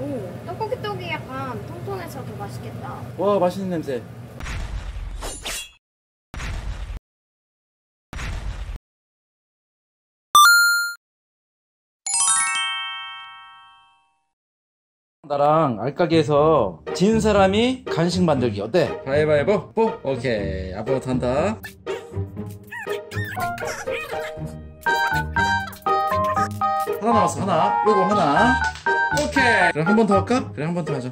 오, 떡볶이 떡이 약간 통통해서 더 맛있겠다. 와 맛있는 냄새. 나랑 알까기에서 진 사람이 간식 만들기 어때? 가위바위보 뽀 오케이 아빠부터 한다 하나 남았어 하나 요거 하나 오케이. 그럼 한 번 더 할까? 그래 한 번 더 하자.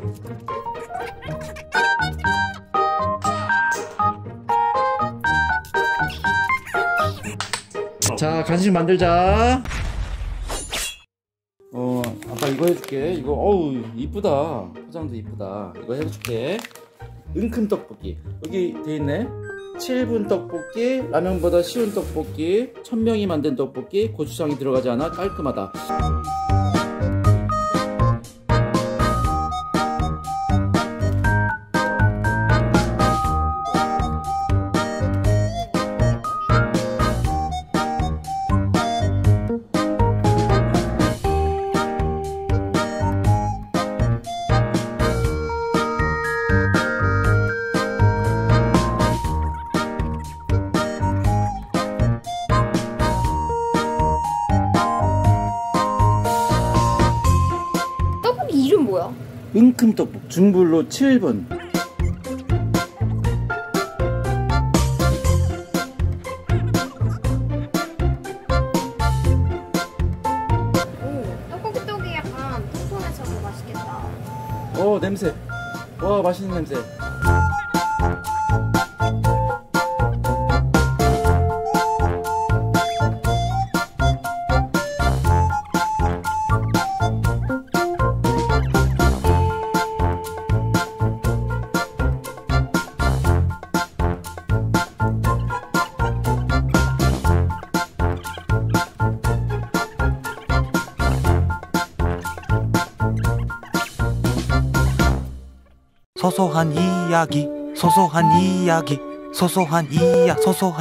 자 간식 만들자. 어 아빠 이거 해줄게. 이거 어우 이쁘다. 포장도 이쁘다. 이거 해줄게. 은큼 떡볶이. 여기 돼 있네. 7분 떡볶이 라면보다 쉬운 떡볶이 천명이 만든 떡볶이 고추장이 들어가지 않아 깔끔하다 뭐야? 은큼 떡볶이 중불로 7분 오, 떡볶이 떡이 약간 통통해서 더 맛있겠다. 어 냄새 와 맛있는 냄새 소소한 이야기 소소한 이야기 소소한 이야 소소한